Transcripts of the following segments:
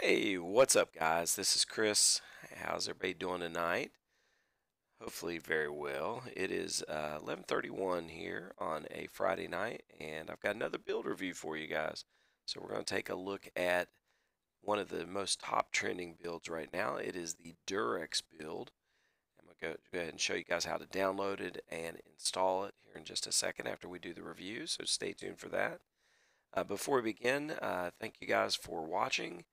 Hey, what's up, guys? This is Chris. How's everybody doing tonight? Hopefully, very well. It is uh, 11:31 here on a Friday night, and I've got another build review for you guys. So we're going to take a look at one of the most top trending builds right now. It is the Durex build. I'm going to go ahead and show you guys how to download it and install it here in just a second after we do the review. So stay tuned for that. Uh, before we begin, uh, thank you guys for watching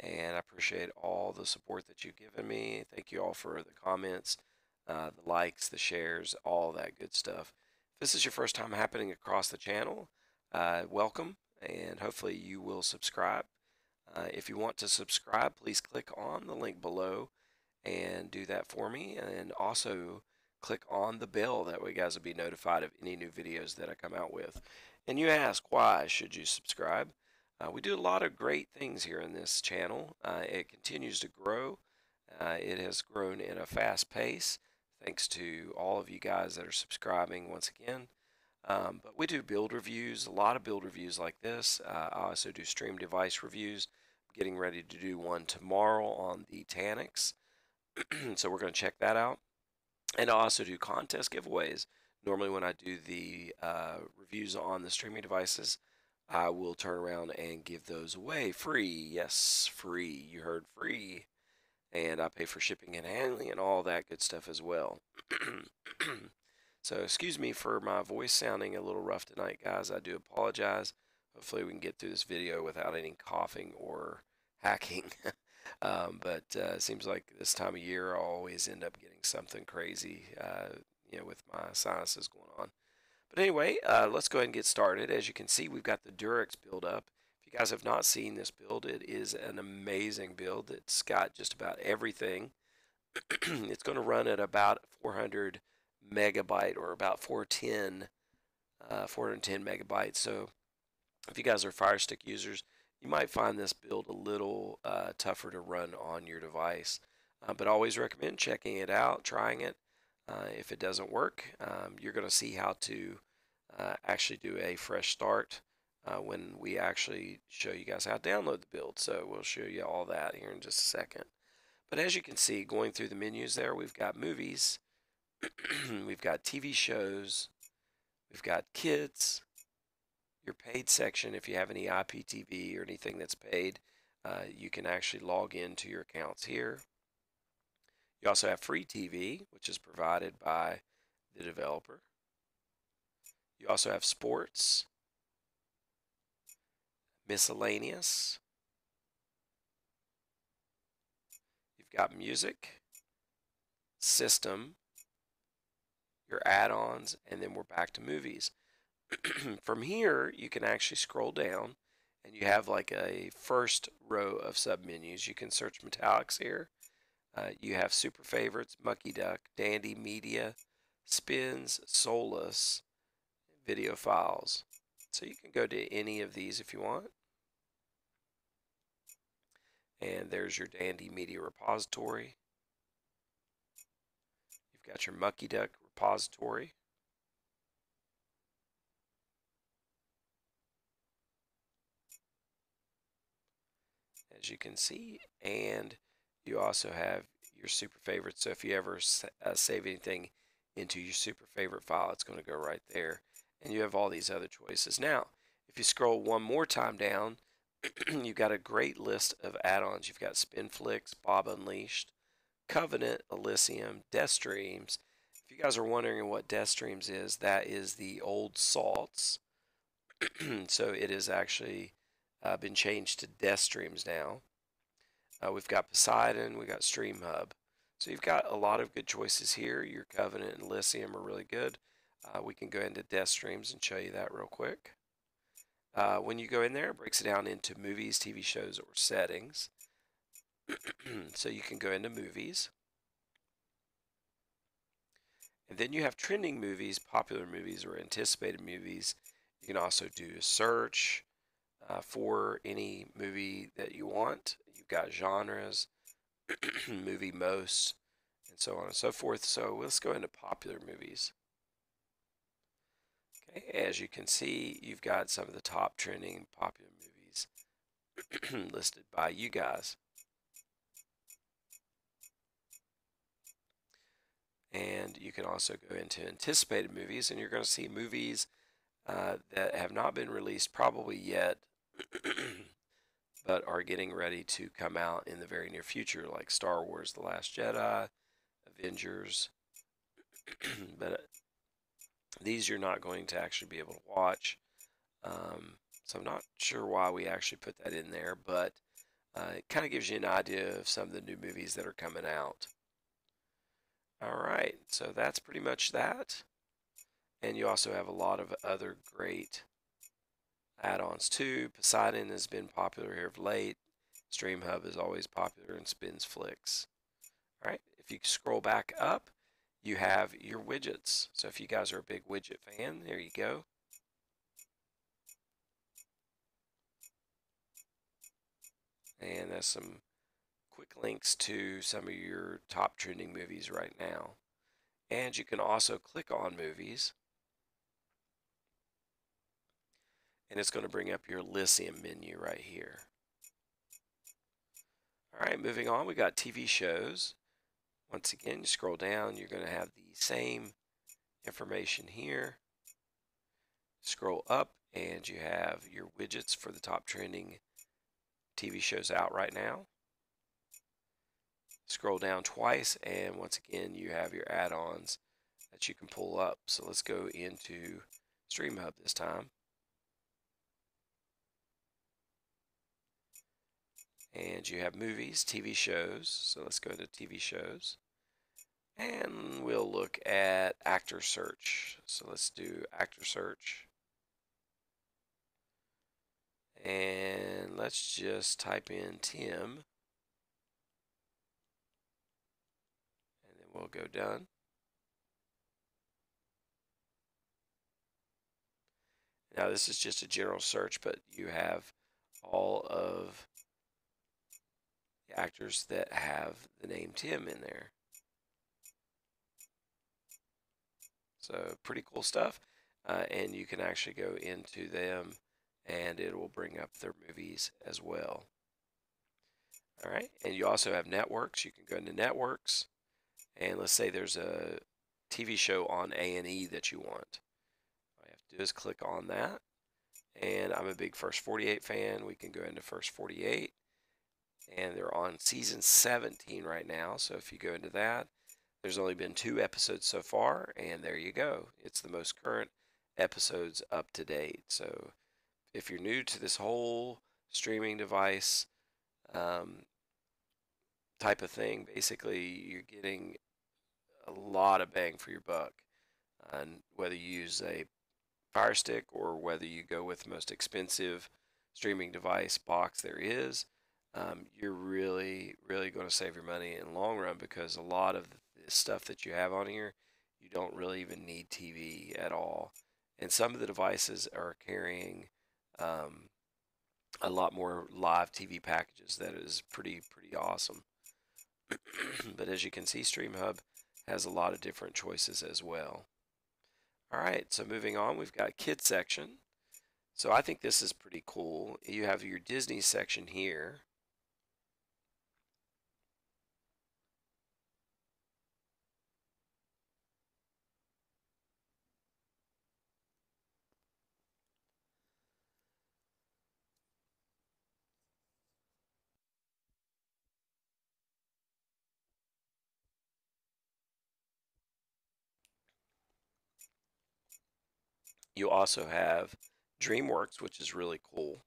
and I appreciate all the support that you've given me. Thank you all for the comments, uh, the likes, the shares, all that good stuff. If this is your first time happening across the channel, uh, welcome, and hopefully you will subscribe. Uh, if you want to subscribe, please click on the link below and do that for me, and also click on the bell. That way, guys will be notified of any new videos that I come out with. And you ask, why should you subscribe? Uh, we do a lot of great things here in this channel. Uh, it continues to grow. Uh, it has grown in a fast pace thanks to all of you guys that are subscribing once again. Um, but we do build reviews, a lot of build reviews like this. Uh, I also do stream device reviews. I'm getting ready to do one tomorrow on the Tanix. so we're going to check that out. And I also do contest giveaways. Normally when I do the uh, reviews on the streaming devices, I will turn around and give those away free. Yes, free. You heard free. And I pay for shipping and handling and all that good stuff as well. so, excuse me for my voice sounding a little rough tonight, guys. I do apologize. Hopefully, we can get through this video without any coughing or hacking. um, but uh, it seems like this time of year, I always end up getting something crazy, uh, you know, with my sinuses going on. But anyway, uh, let's go ahead and get started. As you can see, we've got the Durex build up. If you guys have not seen this build, it is an amazing build. It's got just about everything. it's going to run at about 400 megabyte or about 410, uh, 410 megabytes. So if you guys are Fire Stick users, you might find this build a little uh, tougher to run on your device. Uh, but always recommend checking it out, trying it. Uh, if it doesn't work, um, you're going to see how to uh, actually do a fresh start uh, when we actually show you guys how to download the build. So we'll show you all that here in just a second. But as you can see, going through the menus there, we've got movies, we've got TV shows, we've got kids, your paid section if you have any IPTV or anything that's paid. Uh, you can actually log into your accounts here. You also have free TV, which is provided by the developer. You also have sports, miscellaneous. You've got music, system, your add-ons, and then we're back to movies. From here, you can actually scroll down and you have like a first row of submenus. You can search metallics here. Uh, you have super favorites, Mucky Duck, Dandy Media, Spins, Solus, video files. So you can go to any of these if you want. And there's your Dandy Media repository. You've got your Mucky Duck repository. As you can see, and you also have your super favorites. So if you ever uh, save anything into your super favorite file, it's going to go right there and you have all these other choices. Now, if you scroll one more time down, you've got a great list of add-ons. You've got Spinflix, Bob Unleashed, Covenant, Elysium, Death Streams. If you guys are wondering what Death Streams is, that is the old salts. so it has actually uh, been changed to Death Streams now. Uh, we've got Poseidon, we've got Stream Hub. So you've got a lot of good choices here. Your Covenant and Elysium are really good. Uh, we can go into death streams and show you that real quick. Uh, when you go in there, it breaks it down into movies, TV shows, or settings. so you can go into movies. And then you have trending movies, popular movies, or anticipated movies. You can also do a search uh, for any movie that you want. You've got genres, movie most, and so on and so forth. So let's go into popular movies. As you can see, you've got some of the top trending popular movies listed by you guys. And you can also go into anticipated movies, and you're going to see movies uh, that have not been released probably yet, but are getting ready to come out in the very near future, like Star Wars The Last Jedi, Avengers. but these you're not going to actually be able to watch. Um, so I'm not sure why we actually put that in there, but uh, it kind of gives you an idea of some of the new movies that are coming out. All right, so that's pretty much that. And you also have a lot of other great add-ons too. Poseidon has been popular here of late. Stream Hub is always popular and Spinflix. All right, if you scroll back up, you have your widgets. So if you guys are a big widget fan, there you go. And there's some quick links to some of your top trending movies right now. And you can also click on movies. And it's going to bring up your Elysium menu right here. All right, moving on, we got TV shows. Once again, you scroll down, you're going to have the same information here. Scroll up, and you have your widgets for the top trending TV shows out right now. Scroll down twice, and once again, you have your add-ons that you can pull up. So let's go into StreamHub this time. And you have movies, TV shows. So let's go to TV shows. And we'll look at actor search. So let's do actor search. And let's just type in Tim. And then we'll go done. Now this is just a general search, but you have all of actors that have the name Tim in there. So pretty cool stuff. Uh, and you can actually go into them and it will bring up their movies as well. All right, and you also have networks. You can go into networks, and let's say there's a TV show on A&E that you want. All you have to do is click on that, and I'm a big First 48 fan. We can go into First 48, and they're on season 17 right now. So if you go into that, there's only been two episodes so far, and there you go. It's the most current episodes up to date. So if you're new to this whole streaming device um, type of thing, basically you're getting a lot of bang for your buck. And whether you use a Fire Stick or whether you go with the most expensive streaming device box there is, um, you're really, really going to save your money in the long run because a lot of the stuff that you have on here, you don't really even need TV at all. And some of the devices are carrying um, a lot more live TV packages. That is pretty pretty awesome. but as you can see, StreamHub has a lot of different choices as well. All right, so moving on, we've got kids section. So I think this is pretty cool. You have your Disney section here. You also have DreamWorks, which is really cool.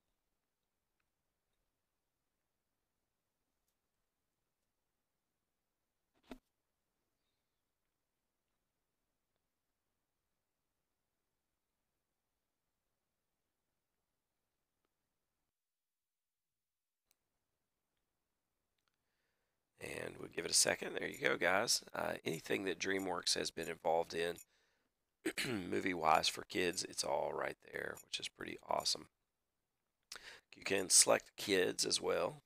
And we'll give it a second. There you go, guys. Uh, anything that DreamWorks has been involved in movie wise for kids, it's all right there, which is pretty awesome. You can select kids as well.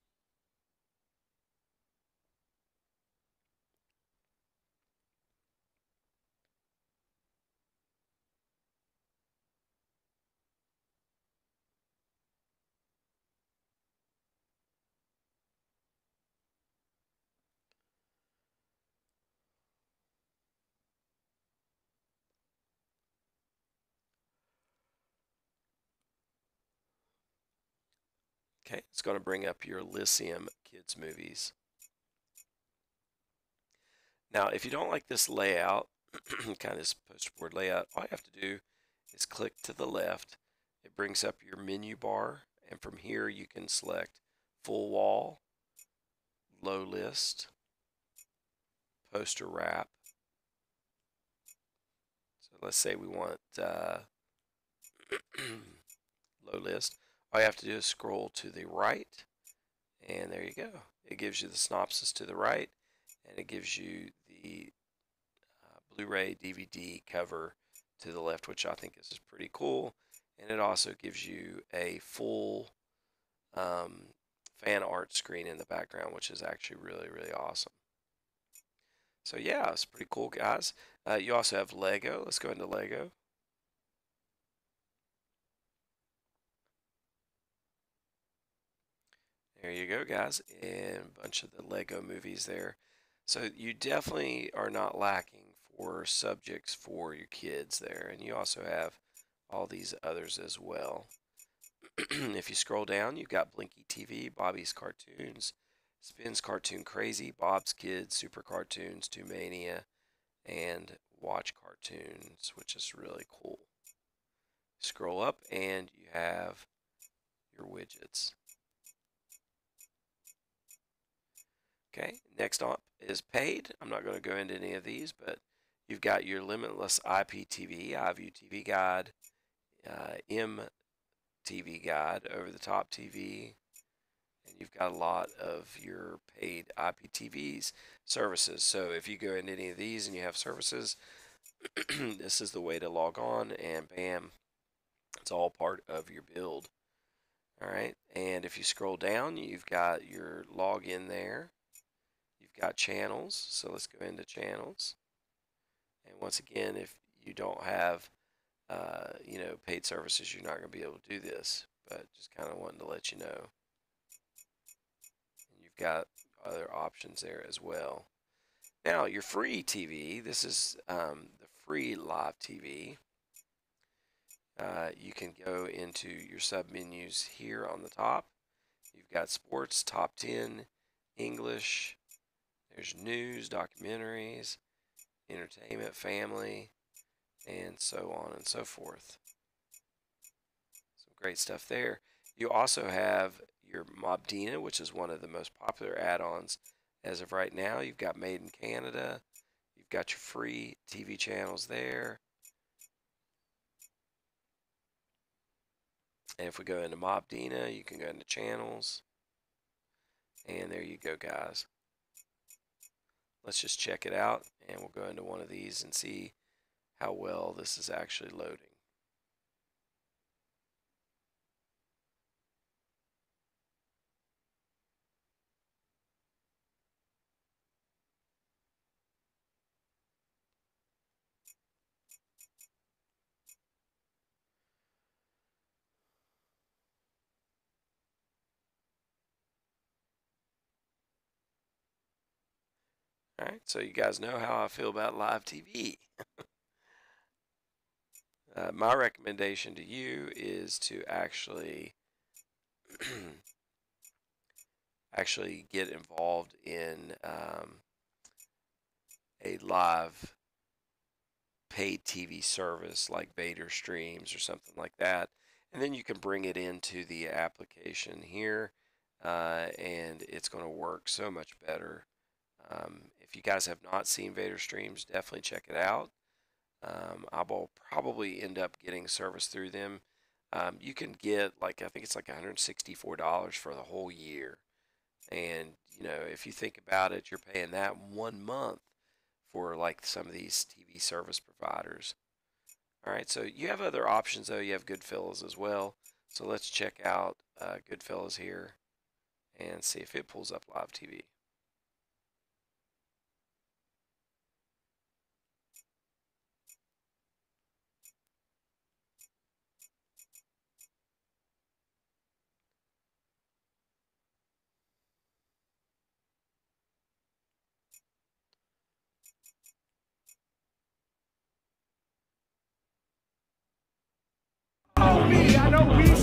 Okay, it's going to bring up your Elysium Kids movies. Now, if you don't like this layout, kind of this poster board layout, all you have to do is click to the left. It brings up your menu bar, and from here you can select full wall, low list, poster wrap. So let's say we want uh, low list. All you have to do is scroll to the right, and there you go. It gives you the synopsis to the right, and it gives you the uh, Blu-ray DVD cover to the left, which I think is pretty cool. And it also gives you a full um, fan art screen in the background, which is actually really, really awesome. So yeah, it's pretty cool, guys. Uh, you also have Lego. Let's go into Lego. There you go, guys, and a bunch of the Lego movies there. So you definitely are not lacking for subjects for your kids there. And you also have all these others as well. if you scroll down, you've got Blinky TV, Bobby's Cartoons, Spin's Cartoon Crazy, Bob's Kids, Super Cartoons, Two Mania, and Watch Cartoons, which is really cool. Scroll up and you have your widgets. Okay, next up is paid. I'm not going to go into any of these, but you've got your Limitless IPTV, iVue TV Guide, uh, MTV Guide, Over the Top TV, and you've got a lot of your paid IPTVs services. So if you go into any of these and you have services, this is the way to log on, and bam, it's all part of your build. All right, and if you scroll down, you've got your login there got channels. So let's go into channels. And once again, if you don't have, uh, you know, paid services, you're not going to be able to do this. But just kind of wanted to let you know. And you've got other options there as well. Now, your free TV, this is um, the free live TV. Uh, you can go into your sub menus here on the top. You've got sports, top 10, English, there's news, documentaries, entertainment, family, and so on and so forth. Some great stuff there. You also have your Mobdina, which is one of the most popular add-ons as of right now. You've got Made in Canada. You've got your free TV channels there. And if we go into Mobdina, you can go into channels. And there you go, guys. Let's just check it out and we'll go into one of these and see how well this is actually loading. All right, so you guys know how I feel about live TV. uh, my recommendation to you is to actually actually get involved in um, a live paid TV service like Vader Streams or something like that. And then you can bring it into the application here uh, and it's going to work so much better. Um, if you guys have not seen Vader Streams, definitely check it out. Um, I will probably end up getting service through them. Um, you can get like I think it's like $164 for the whole year, and you know if you think about it, you're paying that one month for like some of these TV service providers. All right, so you have other options though. You have Goodfellas as well. So let's check out uh, Goodfellas here and see if it pulls up live TV.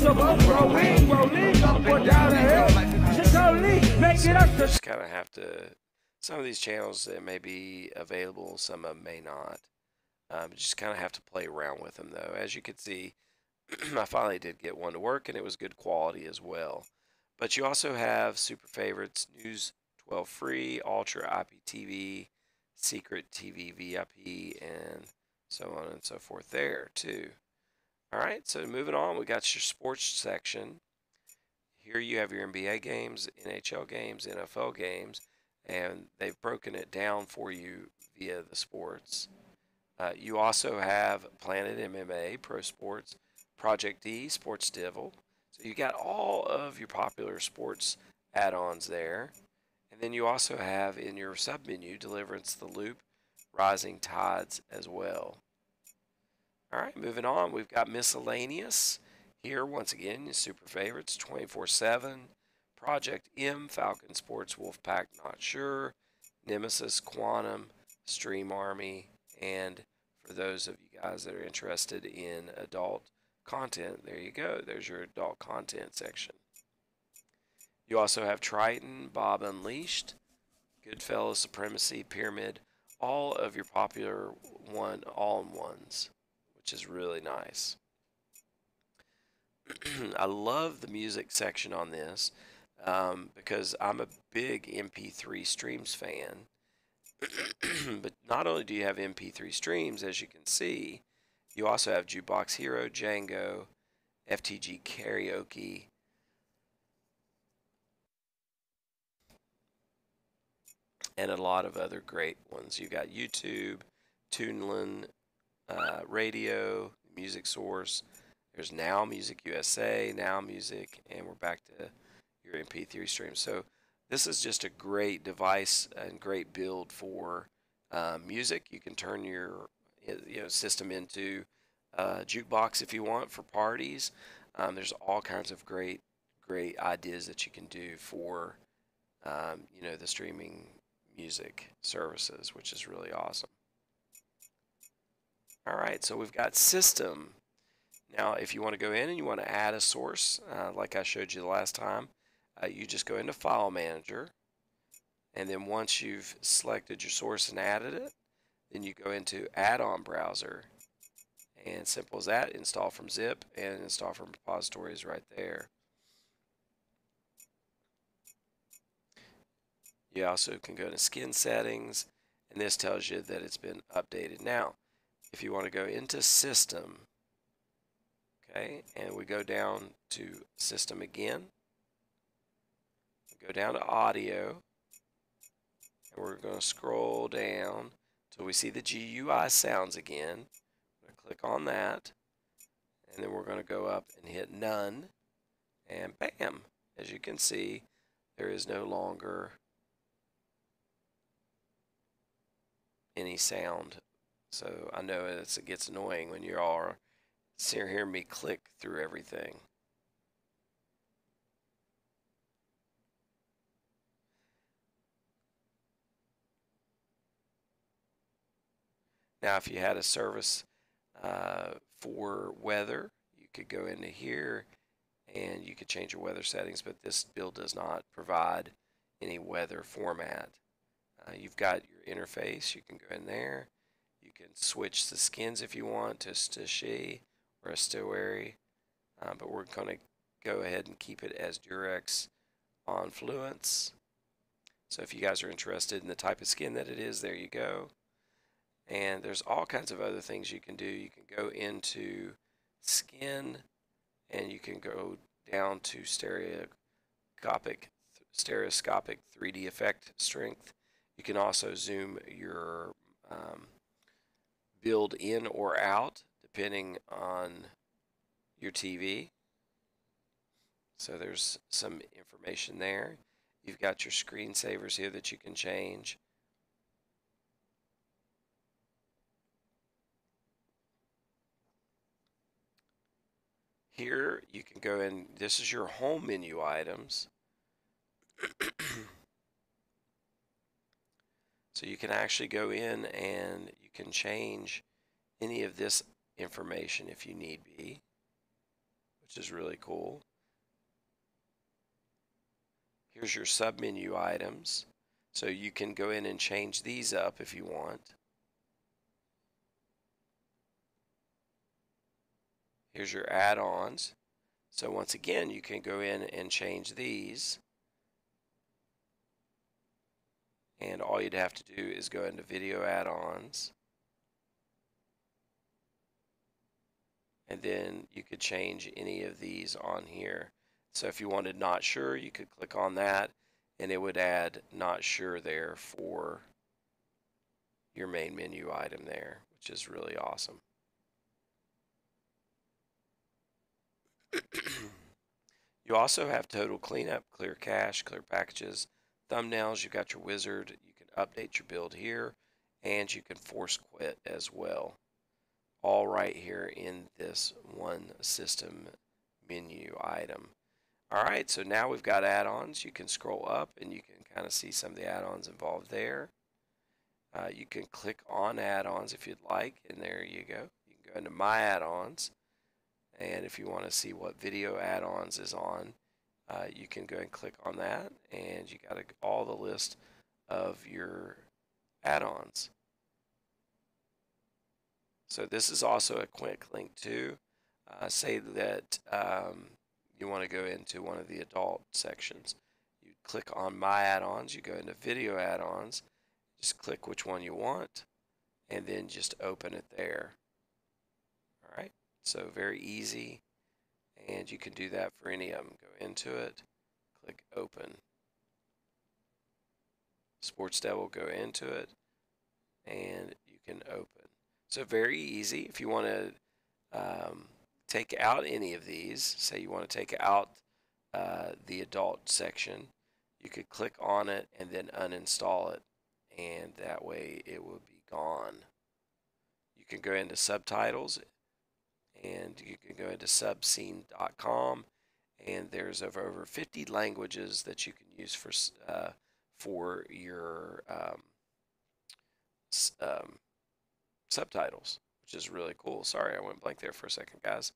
Me, I know we Just kind of have to. Some of these channels that may be available, some of them may not. Um, just kind of have to play around with them though. As you can see, I finally did get one to work and it was good quality as well. But you also have super favorites, news 12 free, ultra IPTV, secret TV VIP, and so on and so forth there too. All right, so moving on, we got your sports section. Here you have your NBA games, NHL games, NFL games, and they've broken it down for you via the sports. Uh, you also have Planet MMA, Pro Sports, Project D, Sports Devil. So you got all of your popular sports add-ons there. And then you also have in your submenu Deliverance the Loop, Rising Tides as well. All right, moving on, we've got Miscellaneous. Here, once again, super favorites 24 7. Project M, Falcon Sports, Wolfpack, Not Sure, Nemesis, Quantum, Stream Army, and for those of you guys that are interested in adult content, there you go. There's your adult content section. You also have Triton, Bob Unleashed, Goodfellas, Supremacy, Pyramid, all of your popular one all-in-ones, which is really nice. I love the music section on this um, because I'm a big MP3 streams fan. but not only do you have MP3 streams, as you can see, you also have Jukebox Hero, Django, FTG Karaoke, and a lot of other great ones. You've got YouTube, TuneIn, uh, Radio, Music Source. There's Now Music USA, Now Music, and we're back to your MP3 stream. So this is just a great device and great build for uh, music. You can turn your you know system into a jukebox if you want for parties. Um, there's all kinds of great great ideas that you can do for um, you know the streaming music services, which is really awesome. All right, so we've got system. Now, if you want to go in and you want to add a source, uh, like I showed you the last time, uh, you just go into File Manager, and then once you've selected your source and added it, then you go into Add-on Browser, and simple as that, install from zip and install from repositories right there. You also can go to skin settings, and this tells you that it's been updated. Now, if you want to go into system, okay, and we go down to system again, go down to audio, and we're going to scroll down till we see the GUI sounds again. Click on that, and then we're going to go up and hit none, and bam, as you can see, there is no longer any sound. So I know it's, it gets annoying when you're all hearing me click through everything. Now, if you had a service uh, for weather, you could go into here and you could change your weather settings, but this build does not provide any weather format. Uh, you've got your interface, you can go in there. Can switch the skins if you want to Stashie or a Stowary, uh, but we're going to go ahead and keep it as Durex on Fluence. So if you guys are interested in the type of skin that it is, there you go. And there's all kinds of other things you can do. You can go into skin and you can go down to stereoscopic stereoscopic 3D effect strength. You can also zoom your um, build in or out depending on your TV. So there's some information there. You've got your screensavers here that you can change. Here you can go in, this is your home menu items. so you can actually go in and you can change any of this information if you need be, which is really cool. Here's your submenu items. So you can go in and change these up if you want. Here's your add-ons. So once again, you can go in and change these. And all you'd have to do is go into video add-ons. And then you could change any of these on here. So if you wanted not sure, you could click on that and it would add not sure there for your main menu item there, which is really awesome. you also have total cleanup, clear cache, clear packages, thumbnails. You've got your wizard. You can update your build here, and you can force quit as well. All right here in this one system menu item. All right, so now we've got add-ons. You can scroll up and you can kind of see some of the add-ons involved there. Uh, you can click on add-ons if you'd like, and there you go. You can go into My Add-ons, and if you want to see what video add-ons is on, uh, you can go and click on that, and you got all the list of your add-ons. So this is also a quick link too. Uh, say that um, you want to go into one of the adult sections. You click on My Add-ons, you go into Video Add-ons, just click which one you want, and then just open it there. All right, so very easy, and you can do that for any of them. Go into it, click Open. Sports Devil, go into it, and you can open. So very easy. If you want to um, take out any of these, say you want to take out uh, the adult section, you could click on it and then uninstall it, and that way it will be gone. You can go into subtitles, and you can go into subscene.com, and there's over, over 50 languages that you can use for uh, for your um, um, subtitles which is really cool. Sorry, I went blank there for a second, guys.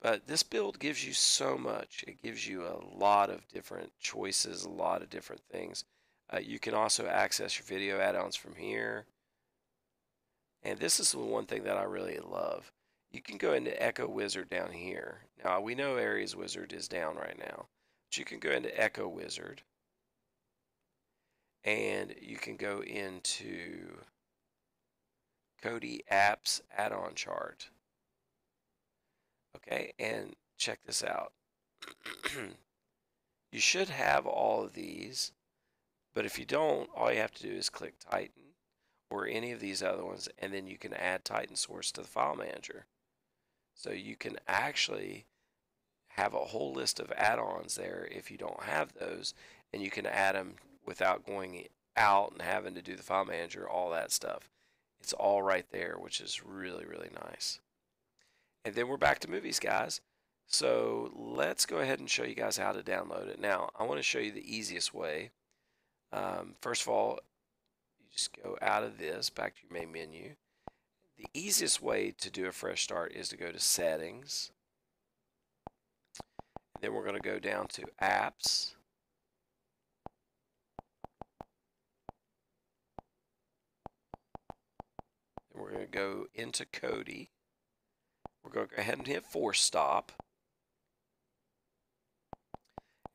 But this build gives you so much. It gives you a lot of different choices, a lot of different things. Uh, you can also access your video add-ons from here. And this is the one thing that I really love. You can go into Echo Wizard down here. Now, we know Ares Wizard is down right now. But you can go into Echo Wizard. And you can go into Kodi apps add-on chart. Okay, and check this out. you should have all of these, but if you don't, all you have to do is click Titan or any of these other ones, and then you can add Titan source to the file manager. So you can actually have a whole list of add-ons there if you don't have those, and you can add them without going out and having to do the file manager, all that stuff. It's all right there, which is really, really nice. And then we're back to movies, guys. So let's go ahead and show you guys how to download it. Now, I want to show you the easiest way. Um, first of all, you just go out of this, back to your main menu. The easiest way to do a fresh start is to go to Settings. Then we're going to go down to Apps. We're going to go into Kodi. We're going to go ahead and hit force stop.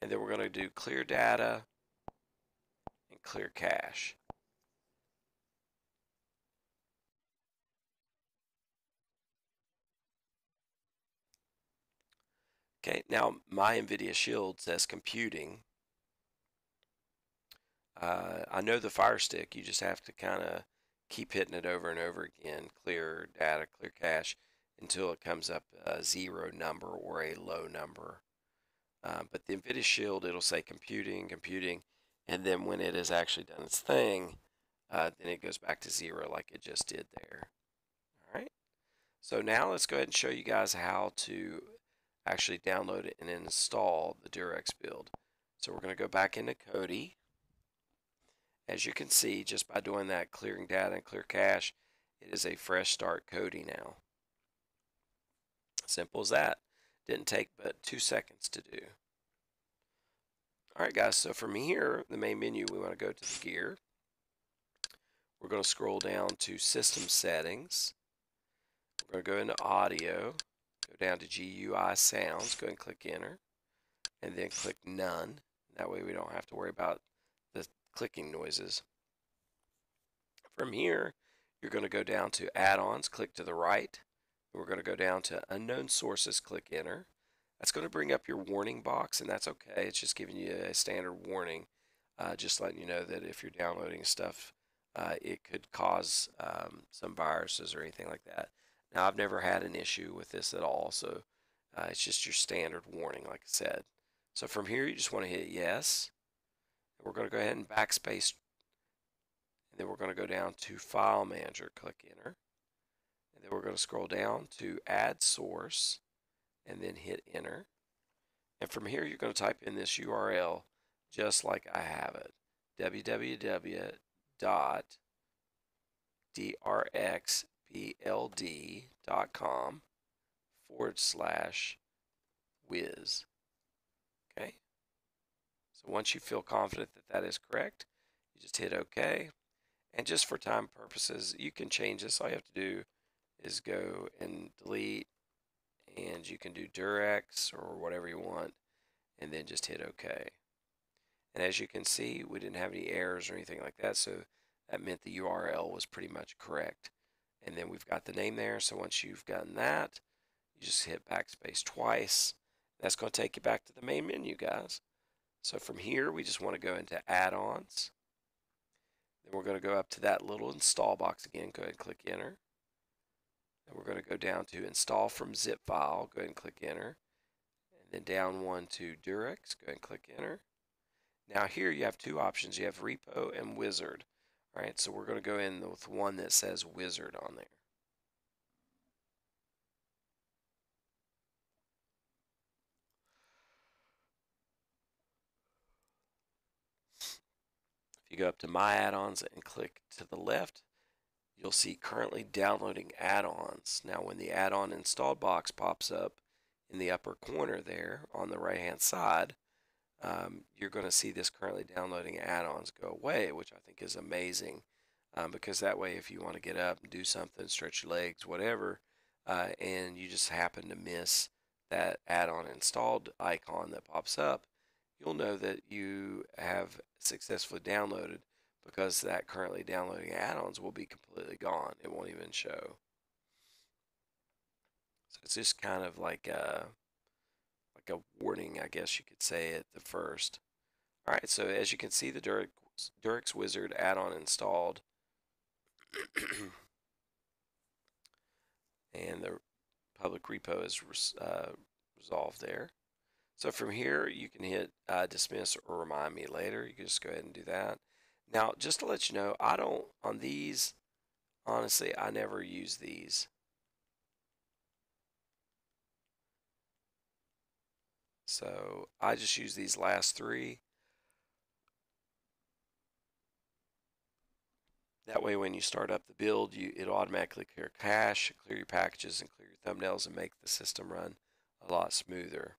And then we're going to do clear data and clear cache. Okay, now my NVIDIA Shield says computing. Uh, I know the Fire Stick, you just have to kind of keep hitting it over and over again, clear data, clear cache, until it comes up a zero number or a low number. Uh, but the NVIDIA Shield, it'll say computing, computing, and then when it has actually done its thing, uh, then it goes back to zero like it just did there. All right. So now let's go ahead and show you guys how to actually download and install the Durex build. So we're going to go back into Kodi. As you can see, just by doing that clearing data and clear cache, it is a fresh start Kodi now. Simple as that. Didn't take but two seconds to do. All right, guys, so from here, the main menu, we want to go to the gear. We're going to scroll down to System Settings. We're going to go into Audio, go down to GUI Sounds, go and click Enter, and then click None. That way we don't have to worry about clicking noises. From here, you're going to go down to Add-ons, click to the right. We're going to go down to Unknown Sources, click Enter. That's going to bring up your warning box, and that's okay. It's just giving you a standard warning, uh, just letting you know that if you're downloading stuff, uh, it could cause um, some viruses or anything like that. Now, I've never had an issue with this at all, so uh, it's just your standard warning, like I said. So from here, you just want to hit yes. We're going to go ahead and backspace, and then we're going to go down to File Manager, click Enter. And then we're going to scroll down to Add Source and then hit enter. And from here, you're going to type in this URL just like I have it www.drxbld.com forward slash wiz. So once you feel confident that that is correct, you just hit OK. And just for time purposes, you can change this. All you have to do is go and delete and you can do Durex or whatever you want and then just hit OK. And as you can see, we didn't have any errors or anything like that, so that meant the URL was pretty much correct. And then we've got the name there, so once you've gotten that, you just hit backspace twice. That's going to take you back to the main menu, guys. So from here, we just want to go into add-ons. Then we're going to go up to that little install box again. Go ahead and click enter. Then we're going to go down to install from zip file. Go ahead and click enter. And then down one to Durex. Go ahead and click enter. Now here you have two options. You have repo and wizard. All right, so we're going to go in with one that says wizard on there. You go up to my add-ons and click to the left, you'll see currently downloading add-ons. Now when the add-on installed box pops up in the upper corner there on the right hand side, um, you're going to see this currently downloading add-ons go away, which I think is amazing um, because that way if you want to get up and do something, stretch your legs, whatever, uh, and you just happen to miss that add-on installed icon that pops up, you'll know that you have successfully downloaded because that currently downloading add-ons will be completely gone. It won't even show. So it's just kind of like a, like a warning, I guess you could say at the first. All right, so as you can see, the Durex, Durex Wizard add-on installed. and the public repo is uh, resolved there. So from here, you can hit uh, dismiss or remind me later. You can just go ahead and do that. Now, just to let you know, I don't, on these, honestly, I never use these. So I just use these last three. That way when you start up the build, you it'll automatically clear cache, clear your packages, and clear your thumbnails and make the system run a lot smoother.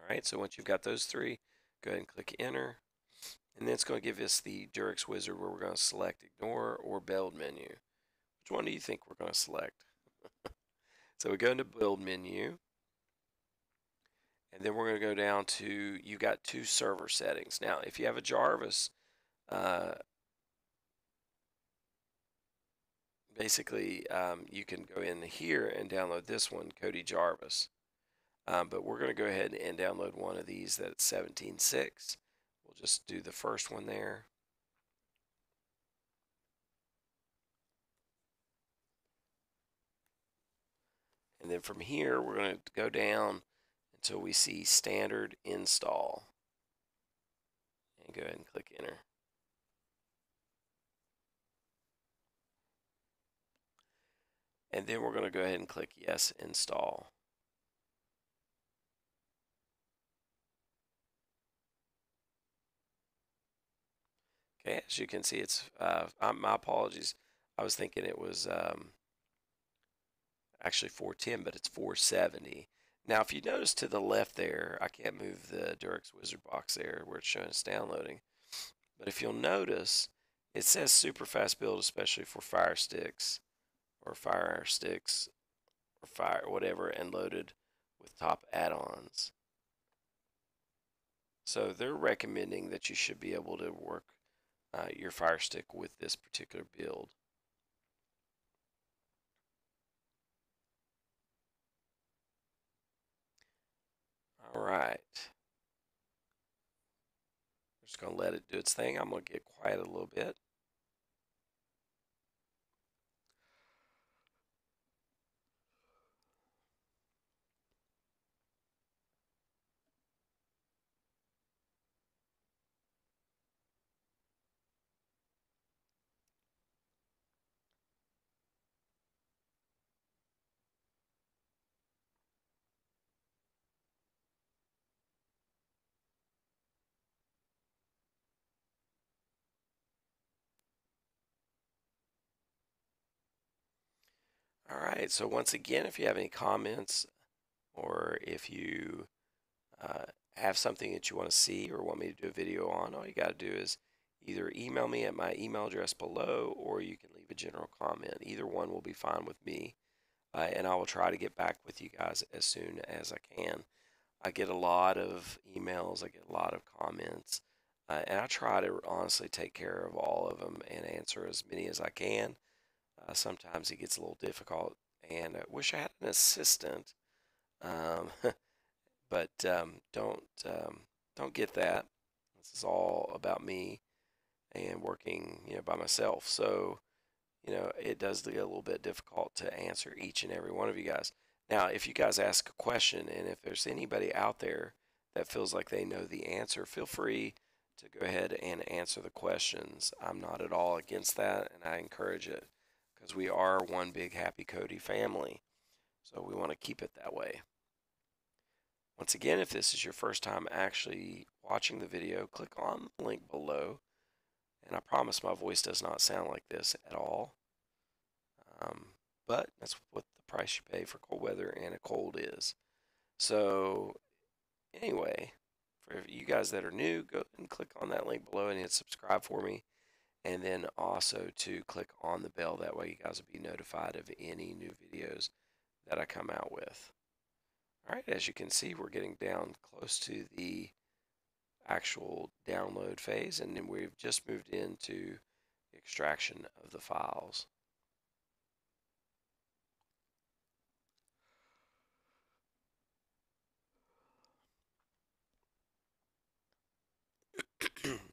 Alright, so once you've got those three, go ahead and click enter. And then it's going to give us the Durex Wizard where we're going to select ignore or build menu. Which one do you think we're going to select? so we go into build menu. And then we're going to go down to, you got two server settings. Now, if you have a Jarvis, uh, basically um, you can go in here and download this one, Kodi Jarvis. Um, but we're going to go ahead and download one of these that's 17.6 We'll just do the first one there. And then from here, we're going to go down until we see standard install. And go ahead and click enter. And then we're going to go ahead and click yes install. As you can see, it's uh, my apologies. I was thinking it was um, actually 410, but it's 470. Now, if you notice to the left there, I can't move the Durex Wizard box there where it's showing it's downloading. But if you'll notice, it says super fast build, especially for fire sticks or fire sticks or fire whatever, and loaded with top add-ons. So they're recommending that you should be able to work uh, your fire stick with this particular build. All right. We're just going to let it do its thing. I'm going to get quiet a little bit. All right, so once again, if you have any comments or if you uh, have something that you want to see or want me to do a video on, all you got to do is either email me at my email address below or you can leave a general comment. Either one will be fine with me, uh, and I will try to get back with you guys as soon as I can. I get a lot of emails, I get a lot of comments, uh, and I try to honestly take care of all of them and answer as many as I can. Uh, sometimes it gets a little difficult, and I wish I had an assistant, um, but um, don't um, don't get that. This is all about me and working, you know, by myself. So, you know, it does get a little bit difficult to answer each and every one of you guys. Now, if you guys ask a question, and if there's anybody out there that feels like they know the answer, feel free to go ahead and answer the questions. I'm not at all against that, and I encourage it because we are one big happy Kodi family. So we want to keep it that way. Once again, if this is your first time actually watching the video, click on the link below. And I promise my voice does not sound like this at all. Um, but that's what the price you pay for cold weather and a cold is. So anyway, for you guys that are new, go and click on that link below and hit subscribe for me and then also to click on the bell. That way, you guys will be notified of any new videos that I come out with. All right, as you can see, we're getting down close to the actual download phase, and then we've just moved into extraction of the files.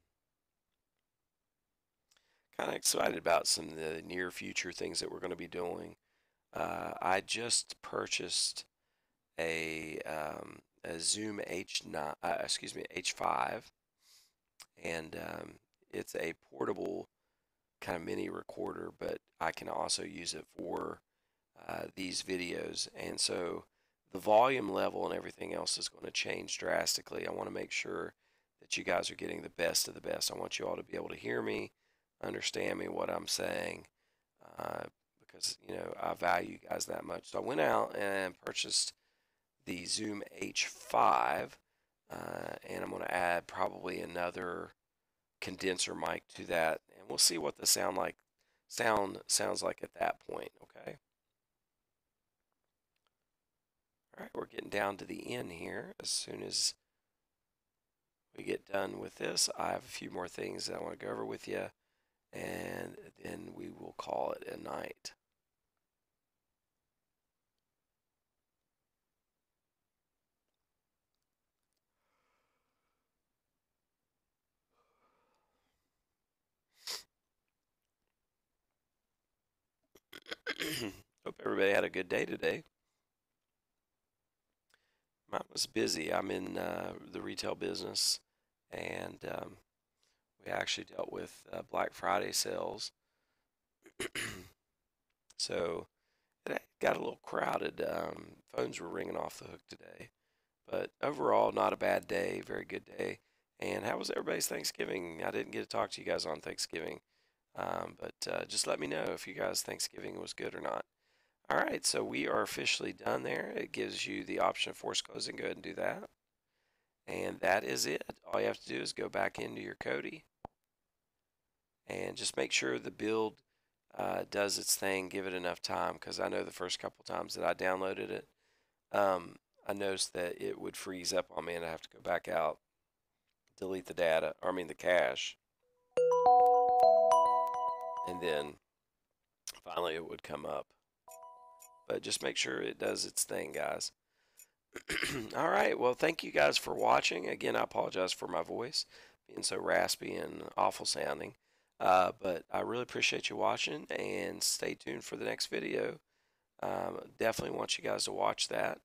kind of excited about some of the near future things that we're going to be doing. Uh, I just purchased a, um, a Zoom H9, uh, excuse me, H5, and um, it's a portable kind of mini recorder, but I can also use it for uh, these videos. And so the volume level and everything else is going to change drastically. I want to make sure that you guys are getting the best of the best. I want you all to be able to hear me understand me what I'm saying uh, because you know I value you guys that much. So I went out and purchased the Zoom H5, uh, and I'm going to add probably another condenser mic to that, and we'll see what the sound like sound sounds like at that point. Okay. All right, we're getting down to the end here. As soon as we get done with this, I have a few more things that I want to go over with you and then we will call it a night. Hope everybody had a good day today. Mine was busy. I'm in uh, the retail business, and um, we actually dealt with uh, Black Friday sales. so it got a little crowded. Um, phones were ringing off the hook today. But overall, not a bad day. Very good day. And how was everybody's Thanksgiving? I didn't get to talk to you guys on Thanksgiving. Um, but uh, just let me know if you guys Thanksgiving was good or not. All right, so we are officially done there. It gives you the option of force closing. Go ahead and do that. And that is it. All you have to do is go back into your Kodi and just make sure the build uh, does its thing. Give it enough time because I know the first couple times that I downloaded it, um, I noticed that it would freeze up on me and I have to go back out, delete the data, or I mean the cache, and then finally it would come up. But just make sure it does its thing, guys. All right. Well, thank you guys for watching. Again, I apologize for my voice being so raspy and awful sounding. Uh, but I really appreciate you watching and stay tuned for the next video. Um, definitely want you guys to watch that.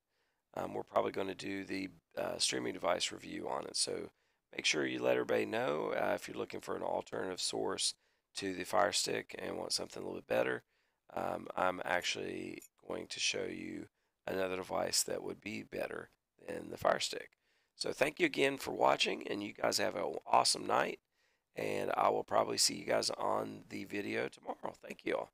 Um, we're probably going to do the uh, streaming device review on it. So make sure you let everybody know uh, if you're looking for an alternative source to the Fire Stick and want something a little bit better. Um, I'm actually going to show you another device that would be better than the Fire Stick. So thank you again for watching, and you guys have an awesome night. And I will probably see you guys on the video tomorrow. Thank you all.